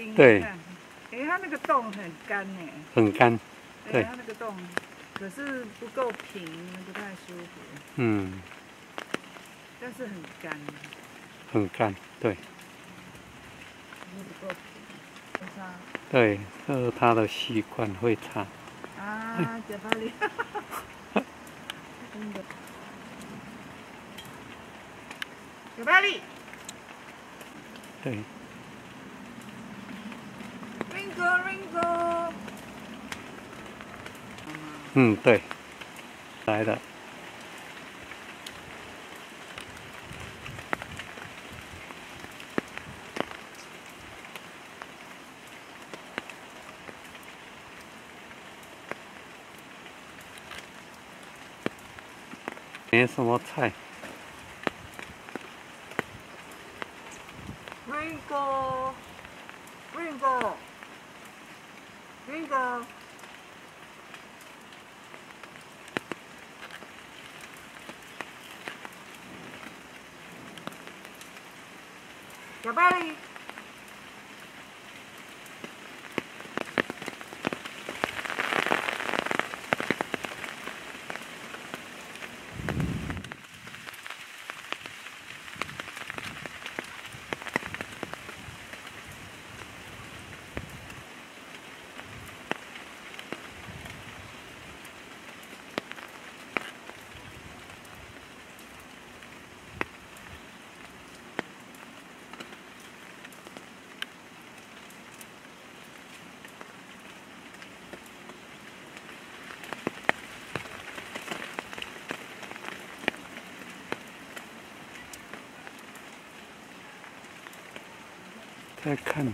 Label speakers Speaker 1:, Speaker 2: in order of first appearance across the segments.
Speaker 1: 钉。
Speaker 2: 对
Speaker 1: 看，哎，它那个洞很干呢。
Speaker 2: 很干，
Speaker 1: 哎
Speaker 2: 对
Speaker 1: 它那个洞，可是不够平，不太舒服，
Speaker 2: 嗯，
Speaker 1: 但是很干，
Speaker 2: 很干，对
Speaker 1: 不够平。为啥？
Speaker 2: 对，这是他的习惯会差。
Speaker 1: 啊，嘴巴里。真的。嘴巴里。
Speaker 2: 对，
Speaker 1: Ringo Ringo。
Speaker 2: 嗯，对，来了。没什么菜
Speaker 1: ，Ringo Ringo Ringo。小巴黎。
Speaker 2: 再看。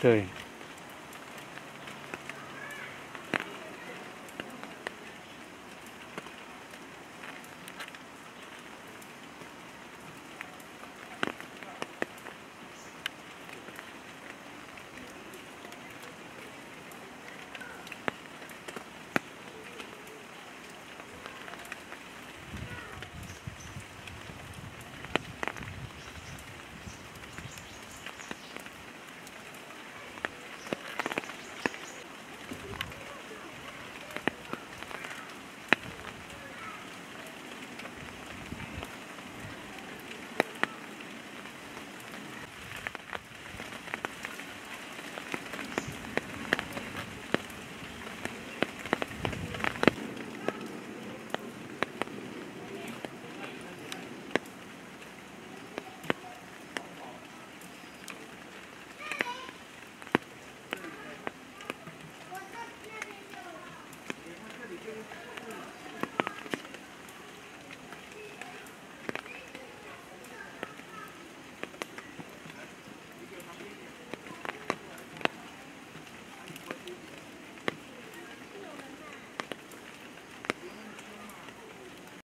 Speaker 2: 对，